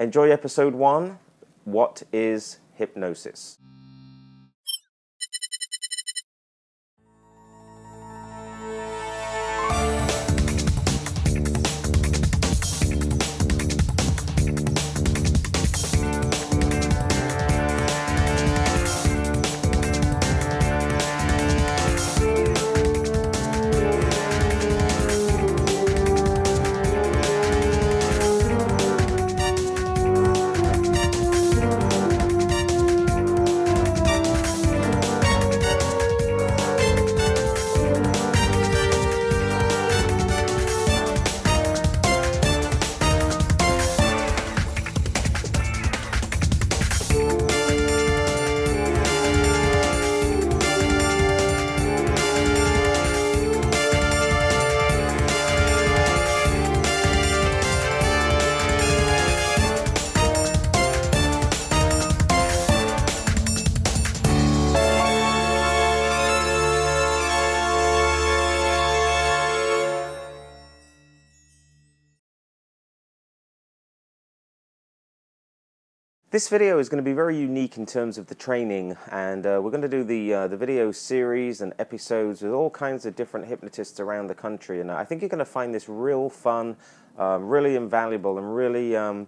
Enjoy episode one What is hypnosis? This video is going to be very unique in terms of the training and uh, we're going to do the, uh, the video series and episodes with all kinds of different hypnotists around the country and I think you're going to find this real fun, um, really invaluable and really um,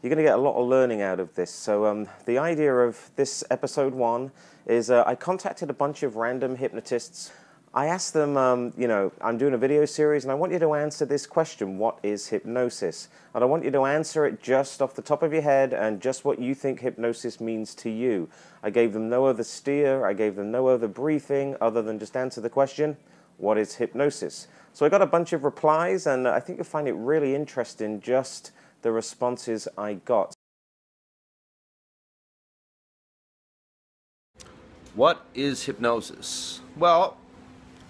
you're going to get a lot of learning out of this. So um, the idea of this episode one is uh, I contacted a bunch of random hypnotists I asked them, um, you know, I'm doing a video series and I want you to answer this question what is hypnosis? And I want you to answer it just off the top of your head and just what you think hypnosis means to you. I gave them no other steer, I gave them no other briefing other than just answer the question what is hypnosis? So I got a bunch of replies and I think you'll find it really interesting just the responses I got. What is hypnosis? Well,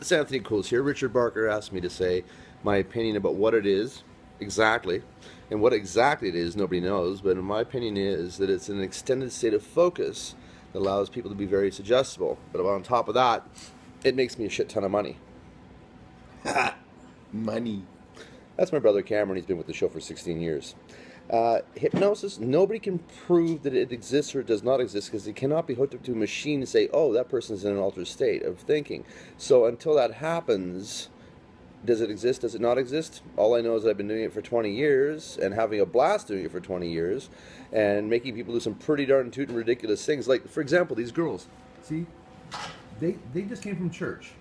it's Anthony Cools here. Richard Barker asked me to say my opinion about what it is exactly. And what exactly it is, nobody knows, but in my opinion is that it's an extended state of focus that allows people to be very suggestible. But on top of that, it makes me a shit ton of money. money. That's my brother Cameron. He's been with the show for 16 years. Uh, hypnosis, nobody can prove that it exists or it does not exist because it cannot be hooked up to a machine and say, oh, that person's in an altered state of thinking. So until that happens, does it exist? Does it not exist? All I know is I've been doing it for 20 years and having a blast doing it for 20 years and making people do some pretty darn tootin' ridiculous things. Like, for example, these girls. See, they, they just came from church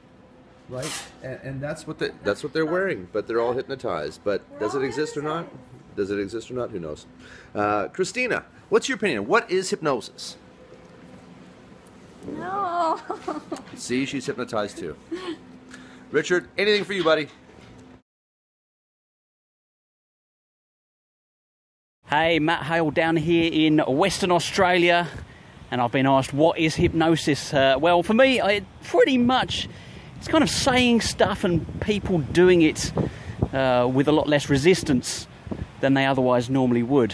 right? And, and, that's what that's what they're wearing. But they're all hypnotized. But does it exist or not? Does it exist or not? Who knows? Uh, Christina, what's your opinion? What is hypnosis? No. See, she's hypnotized too. Richard, anything for you, buddy? Hey, Matt Hale down here in Western Australia, and I've been asked what is hypnosis. Uh, well, for me, I pretty much it's kind of saying stuff and people doing it uh, with a lot less resistance than they otherwise normally would.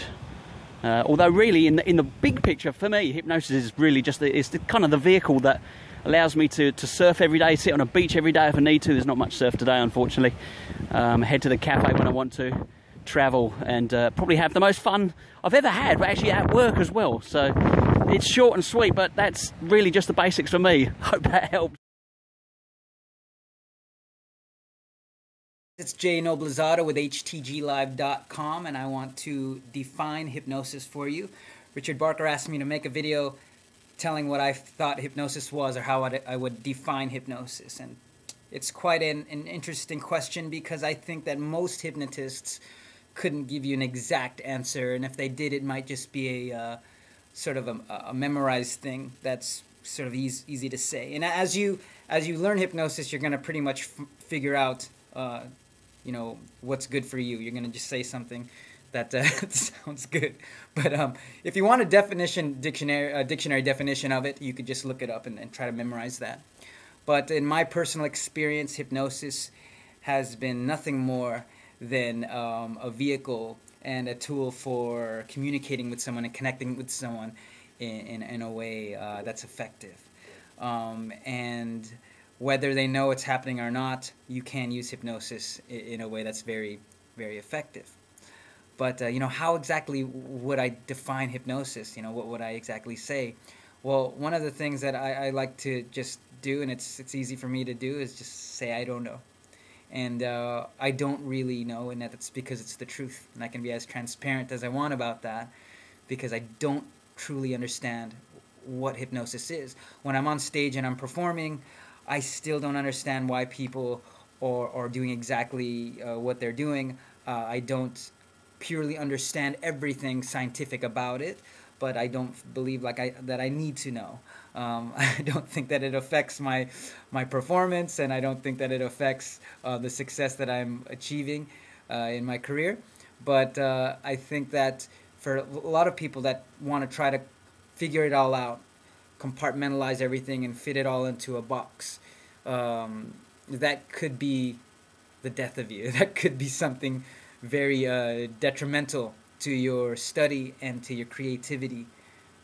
Uh, although, really, in the, in the big picture, for me, hypnosis is really just the, it's the, kind of the vehicle that allows me to, to surf every day, sit on a beach every day if I need to. There's not much surf today, unfortunately. Um, head to the cafe when I want to, travel, and uh, probably have the most fun I've ever had, but actually at work as well. So it's short and sweet, but that's really just the basics for me. Hope that helps. It's Jay Noblezada with HTGLive.com, and I want to define hypnosis for you. Richard Barker asked me to make a video telling what I thought hypnosis was or how I would define hypnosis. And it's quite an, an interesting question because I think that most hypnotists couldn't give you an exact answer, and if they did, it might just be a uh, sort of a, a, memorized thing that's sort of easy, easy to say. And as you as you learn hypnosis, you're going to pretty much figure out uh, you know what's good for you. You're gonna just say something that uh, sounds good. But um, if you want a definition dictionary a dictionary definition of it, you could just look it up and, and try to memorize that. But in my personal experience, hypnosis has been nothing more than um, a vehicle and a tool for communicating with someone and connecting with someone in, in, in a way uh, that's effective. Um, and whether they know it's happening or not, you can use hypnosis in a way that's very, very effective. But uh, you know, how exactly would I define hypnosis? You know, what would I exactly say? Well, one of the things that I, I like to just do, and it's it's easy for me to do, is just say I don't know, and uh, I don't really know, and that's because it's the truth, and I can be as transparent as I want about that, because I don't truly understand what hypnosis is. When I'm on stage and I'm performing, I still don't understand why people are, are doing exactly uh, what they're doing. Uh, I don't purely understand everything scientific about it, but I don't believe like I that I need to know. Um, I don't think that it affects my my performance, and I don't think that it affects uh, the success that I'm achieving uh, in my career. But uh, I think that for a lot of people that want to try to figure it all out, compartmentalize everything, and fit it all into a box. Um, that could be the death of you. That could be something very uh, detrimental to your study and to your creativity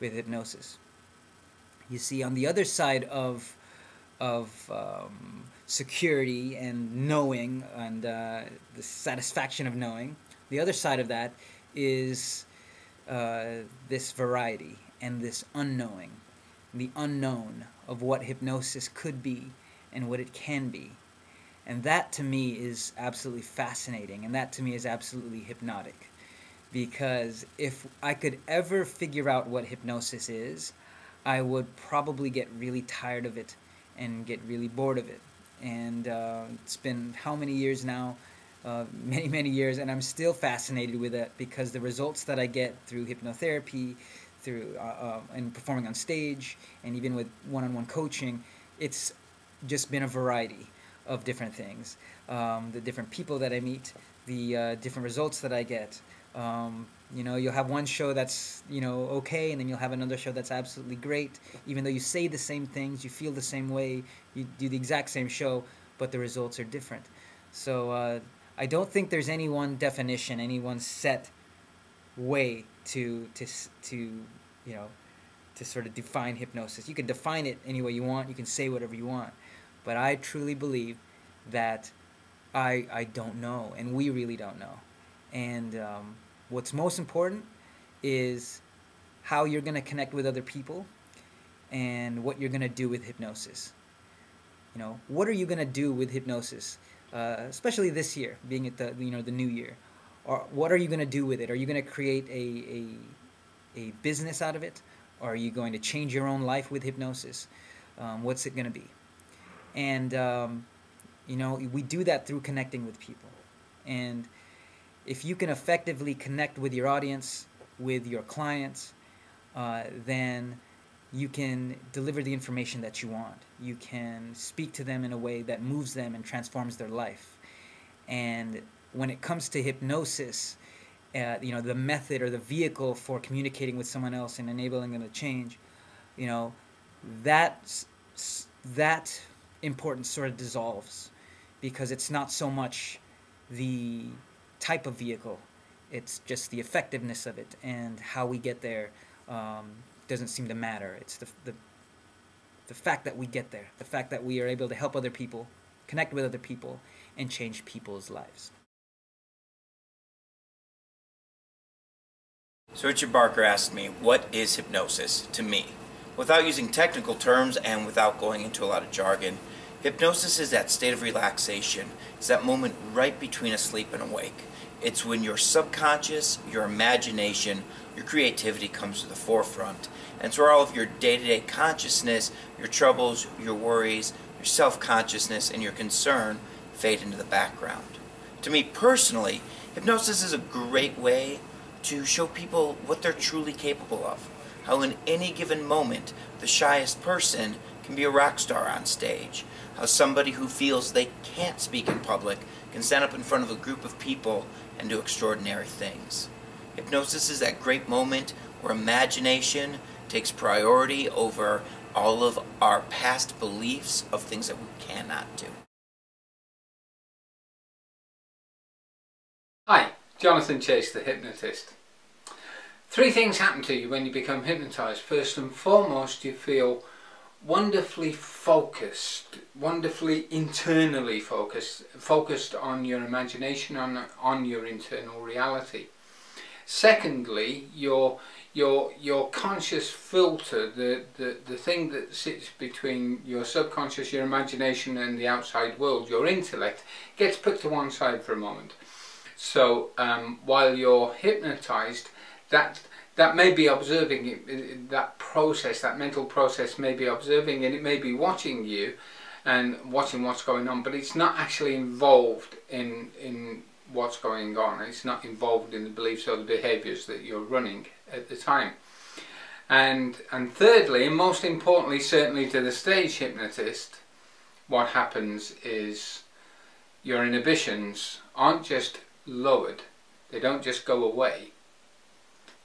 with hypnosis. You see, on the other side of of um, security and knowing and uh, the satisfaction of knowing, the other side of that is uh, this variety and this unknowing, the unknown of what hypnosis could be and what it can be. And that to me is absolutely fascinating, and that to me is absolutely hypnotic. Because if I could ever figure out what hypnosis is, I would probably get really tired of it and get really bored of it. And uh, it's been how many years now? Uh, many, many years, and I'm still fascinated with it because the results that I get through hypnotherapy, through uh, uh, and performing on stage, and even with one-on-one coaching, it's just been a variety of different things. Um, the different people that I meet, the uh, different results that I get. Um, you know, you'll have one show that's you know okay, and then you'll have another show that's absolutely great. Even though you say the same things, you feel the same way, you do the exact same show, but the results are different. So uh, I don't think there's any one definition, any one set way to to to you know to sort of define hypnosis. You can define it any way you want. You can say whatever you want, but I truly believe that I I don't know, and we really don't know. And um, what's most important is how you're going to connect with other people and what you're going to do with hypnosis. You know, what are you going to do with hypnosis, uh, especially this year, being at the you know the new year, or what are you going to do with it? Are you going to create a, a a business out of it? Are you going to change your own life with hypnosis? Um, what's it going to be? And um, you know, we do that through connecting with people, and if you can effectively connect with your audience, with your clients, uh, then you can deliver the information that you want. You can speak to them in a way that moves them and transforms their life. And when it comes to hypnosis, uh, you know, the method or the vehicle for communicating with someone else and enabling them to change, you know, that that importance sort of dissolves because it's not so much the type of vehicle. It's just the effectiveness of it and how we get there um, doesn't seem to matter. It's the, the the fact that we get there, the fact that we are able to help other people, connect with other people, and change people's lives. So Richard Barker asked me, what is hypnosis to me? Without using technical terms and without going into a lot of jargon, hypnosis is that state of relaxation. It's that moment right between asleep and awake. It's when your subconscious, your imagination, your creativity comes to the forefront. And it's where all of your day-to-day consciousness, your troubles, your worries, your self-consciousness, and your concern fade into the background. To me personally, hypnosis is a great way to show people what they're truly capable of. How in any given moment, the shyest person can be a rock star on stage. How somebody who feels they can't speak in public can stand up in front of a group of people and do extraordinary things. Hypnosis is that great moment where imagination takes priority over all of our past beliefs of things that we cannot do. Hi, Jonathan Chase, the hypnotist. Three things happen to you when you become hypnotized. First and foremost, you feel wonderfully focused, wonderfully internally focused, focused on your imagination, on, on your internal reality. Secondly, your your your conscious filter, the, the, the thing that sits between your subconscious, your imagination and the outside world, your intellect, gets put to one side for a moment. So um, while you're hypnotized, that that may be observing that process, that mental process may be observing and it may be watching you and watching what's going on, but it's not actually involved in in what's going on. It's not involved in the beliefs or the behaviors that you're running at the time. And, and thirdly, and most importantly, certainly to the stage hypnotist, what happens is your inhibitions aren't just lowered, they don't just go away,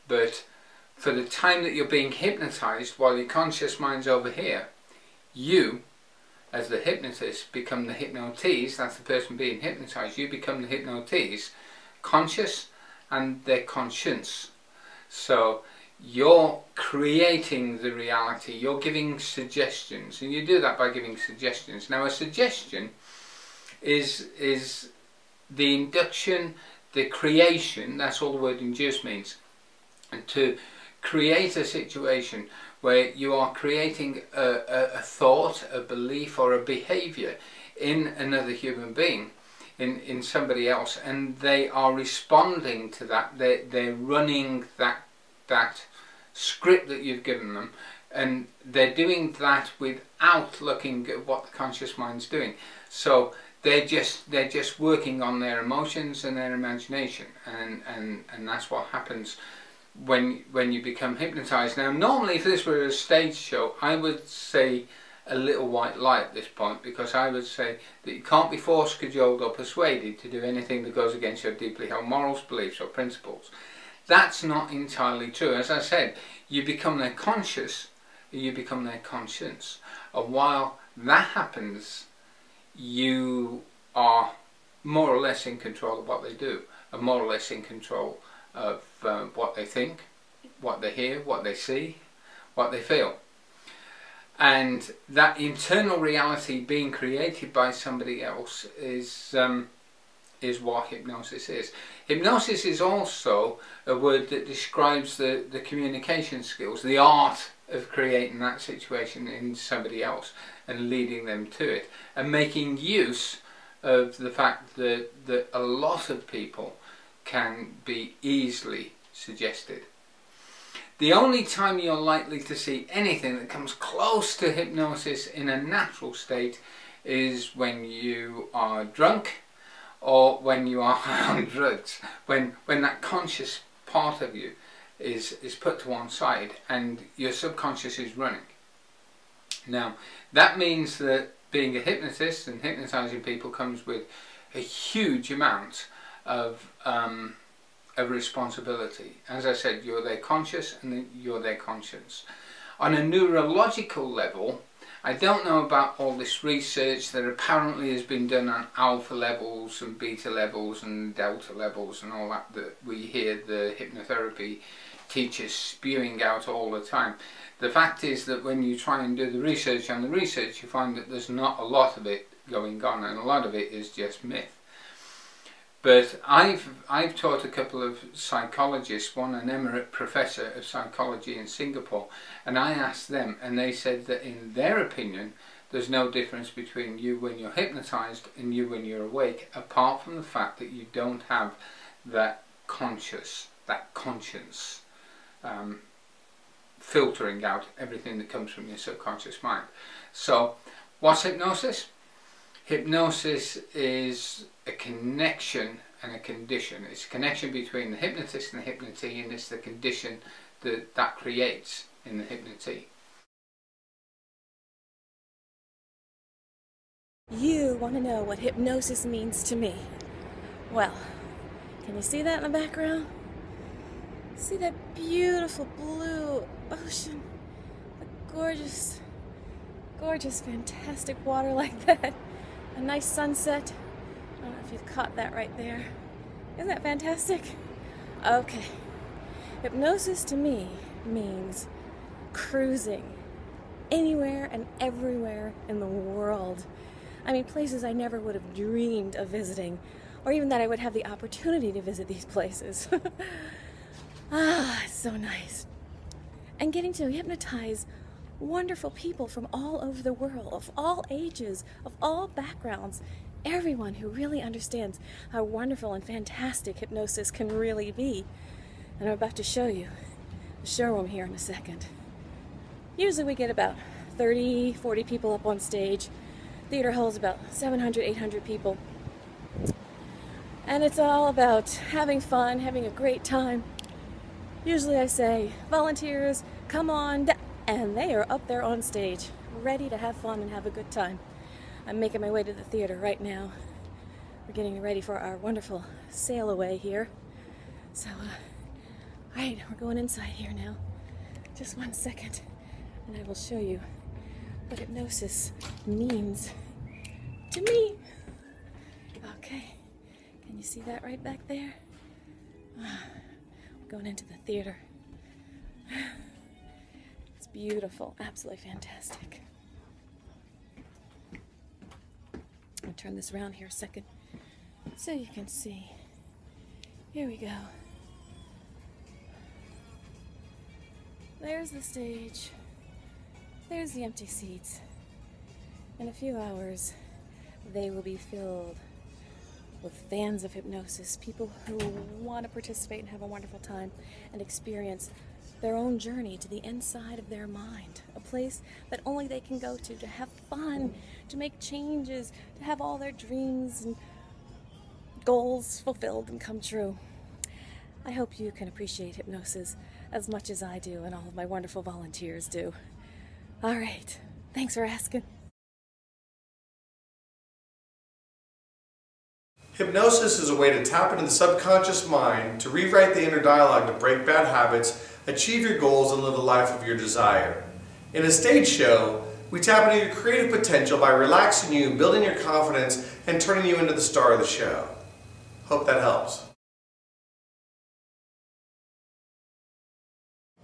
but for the time that you're being hypnotized while your conscious mind's over here, you as the hypnotist become the hypnotist, that's the person being hypnotized, you become the hypnotist, conscious and their conscience. So you're creating the reality, you're giving suggestions, and you do that by giving suggestions. Now a suggestion is, is the induction, the creation, that's all the word induce means, to create a situation where you are creating a, a, a thought, a belief or a behavior in another human being in, in somebody else and they are responding to that. They, they're running that that script that you've given them and they're doing that without looking at what the conscious mind's doing. So they're just they're just working on their emotions and their imagination and and and that's what happens when when you become hypnotized. Now, normally, if this were a stage show, I would say a little white lie at this point because I would say that you can't be forced, cajoled, or persuaded to do anything that goes against your deeply held morals, beliefs, or principles. That's not entirely true. As I said, you become their conscious, you become their conscience. And while that happens, you are more or less in control of what they do, and more or less in control of um, what they think, what they hear, what they see, what they feel. And that internal reality being created by somebody else is um, is what hypnosis is. Hypnosis is also a word that describes the, the communication skills, the art of creating that situation in somebody else and leading them to it and making use of the fact that, that a lot of people can be easily suggested. The only time you're likely to see anything that comes close to hypnosis in a natural state is when you are drunk or when you are on drugs, when, when that conscious part of you is, is put to one side and your subconscious is running. Now, that means that being a hypnotist and hypnotizing people comes with a huge amount of um, of responsibility. As I said, you're their conscious and you're their conscience. On a neurological level, I don't know about all this research that apparently has been done on alpha levels and beta levels and delta levels and all that that we hear the hypnotherapy teachers spewing out all the time. The fact is that when you try and do the research on the research you find that there's not a lot of it going on and a lot of it is just myth. But I've, I've taught a couple of psychologists, one an emerite professor of psychology in Singapore, and I asked them, and they said that in their opinion, there's no difference between you when you're hypnotized and you when you're awake, apart from the fact that you don't have that conscious, that conscience, um, filtering out everything that comes from your subconscious mind. So, what's hypnosis? Hypnosis is a connection and a condition. It's a connection between the hypnotist and the hypnotee and it's the condition that that creates in the hypnotee. You want to know what hypnosis means to me. Well, can you see that in the background? See that beautiful blue ocean? The gorgeous, gorgeous, fantastic water like that. A nice sunset. I don't know if you've caught that right there. Isn't that fantastic? Okay. Hypnosis to me means cruising anywhere and everywhere in the world. I mean, places I never would have dreamed of visiting, or even that I would have the opportunity to visit these places. Ah, it's so nice. And getting to hypnotize wonderful people from all over the world, of all ages, of all backgrounds, everyone who really understands how wonderful and fantastic hypnosis can really be. And I'm about to show you the showroom here in a second. Usually we get about 30, 40 people up on stage. Theater holds about 700, 800 people. And it's all about having fun, having a great time. Usually I say, volunteers, come on, and they are up there on stage, ready to have fun and have a good time. I'm making my way to the theater right now. We're getting ready for our wonderful sail away here. So, uh, alright, we're going inside here now. Just one second, and I will show you what hypnosis means to me. Okay, can you see that right back there? We're going into the theater. Beautiful, absolutely fantastic. I'll turn this around here a second so you can see. Here we go. There's the stage. There's the empty seats. In a few hours, they will be filled with fans of hypnosis, people who want to participate and have a wonderful time and experience their own journey to the inside of their mind, a place that only they can go to to have fun, to make changes, to have all their dreams and goals fulfilled and come true. I hope you can appreciate hypnosis as much as I do and all of my wonderful volunteers do. All right, thanks for asking. Hypnosis is a way to tap into the subconscious mind, to rewrite the inner dialogue to break bad habits, achieve your goals, and live the life of your desire. In a stage show, we tap into your creative potential by relaxing you, building your confidence, and turning you into the star of the show. Hope that helps.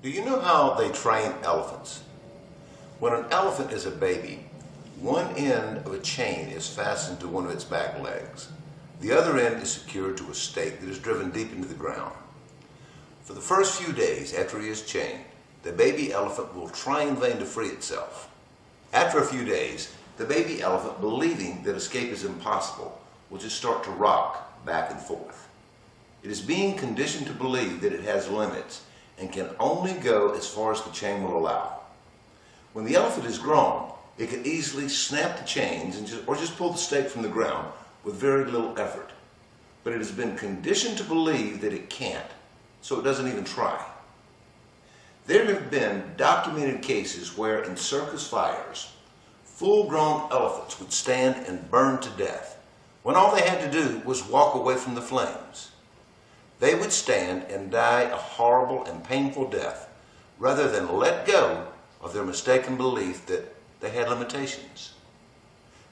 Do you know how they train elephants? When an elephant is a baby, one end of a chain is fastened to one of its back legs. The other end is secured to a stake that is driven deep into the ground. For the first few days after he is chained, the baby elephant will try in vain to free itself. After a few days, the baby elephant, believing that escape is impossible, will just start to rock back and forth. It is being conditioned to believe that it has limits and can only go as far as the chain will allow. When the elephant is grown, it can easily snap the chains and just, or just pull the stake from the ground with very little effort. But it has been conditioned to believe that it can't, so it doesn't even try. There have been documented cases where in circus fires, full-grown elephants would stand and burn to death when all they had to do was walk away from the flames. They would stand and die a horrible and painful death rather than let go of their mistaken belief that they had limitations.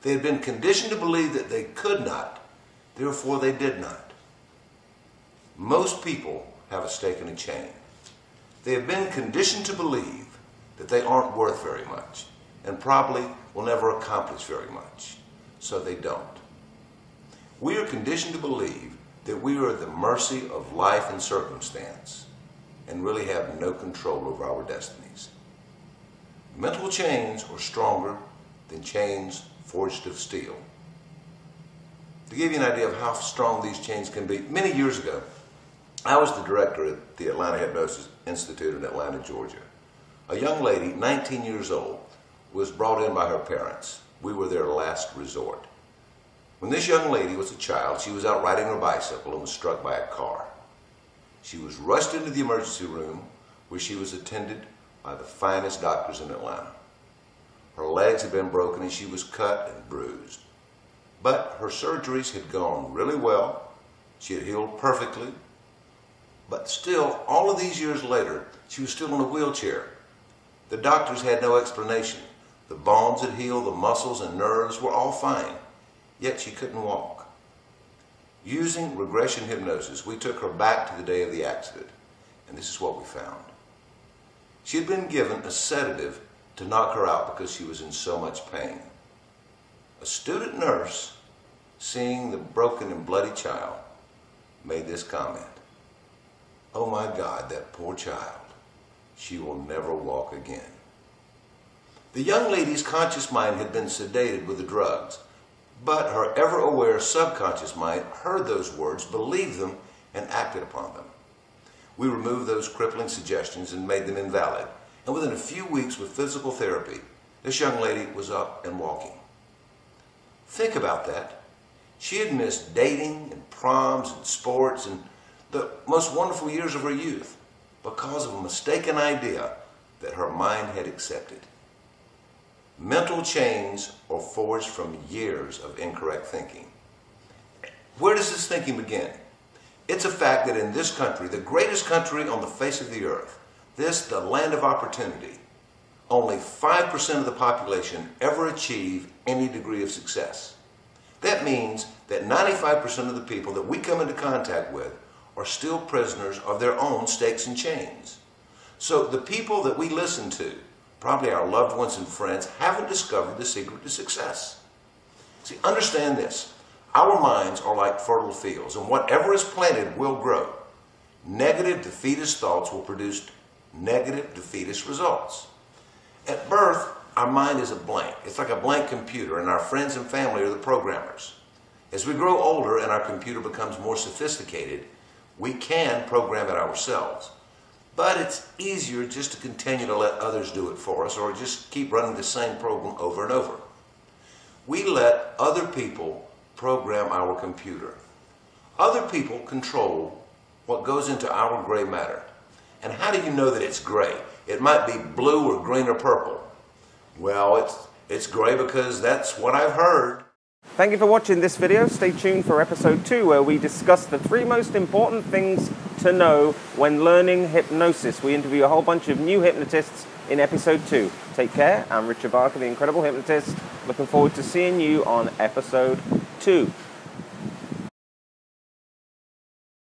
They had been conditioned to believe that they could not, therefore they did not. Most people have a stake in a chain. They have been conditioned to believe that they aren't worth very much and probably will never accomplish very much, so they don't. We are conditioned to believe that we are at the mercy of life and circumstance and really have no control over our destinies. Mental chains are stronger than chains forged of steel. To give you an idea of how strong these chains can be, many years ago, I was the director at the Atlanta Hypnosis Institute in Atlanta, Georgia. A young lady, 19 years old, was brought in by her parents. We were their last resort. When this young lady was a child, she was out riding her bicycle and was struck by a car. She was rushed into the emergency room where she was attended by the finest doctors in Atlanta. Her legs had been broken and she was cut and bruised. But her surgeries had gone really well. She had healed perfectly. But still, all of these years later, she was still in a wheelchair. The doctors had no explanation. The bones had healed, the muscles and nerves were all fine, yet she couldn't walk. Using regression hypnosis, we took her back to the day of the accident, and this is what we found. She had been given a sedative to knock her out because she was in so much pain. A student nurse, seeing the broken and bloody child, made this comment. Oh my God, that poor child. She will never walk again. The young lady's conscious mind had been sedated with the drugs, but her ever aware subconscious mind heard those words, believed them, and acted upon them. We removed those crippling suggestions and made them invalid, and within a few weeks with physical therapy, this young lady was up and walking. Think about that. She had missed dating and proms and sports and the most wonderful years of her youth because of a mistaken idea that her mind had accepted. Mental chains are forged from years of incorrect thinking. Where does this thinking begin? It's a fact that in this country, the greatest country on the face of the earth, this, the land of opportunity, only 5% of the population ever achieve any degree of success. That means that 95% of the people that we come into contact with are still prisoners of their own stakes and chains. So the people that we listen to, probably our loved ones and friends, haven't discovered the secret to success. See, understand this. Our minds are like fertile fields, and whatever is planted will grow. Negative defeatist thoughts will produce negative defeatist results. At birth, our mind is a blank. It's like a blank computer, and our friends and family are the programmers. As we grow older and our computer becomes more sophisticated, we can program it ourselves. But it's easier just to continue to let others do it for us or just keep running the same program over and over. We let other people program our computer. Other people control what goes into our gray matter. And how do you know that it's gray? It might be blue or green or purple. Well, it's, it's gray because that's what I've heard. Thank you for watching this video. Stay tuned for episode two where we discuss the three most important things to know when learning hypnosis. We interview a whole bunch of new hypnotists in episode two. Take care. I'm Richard Barker, the Incredible Hypnotist. Looking forward to seeing you on episode two.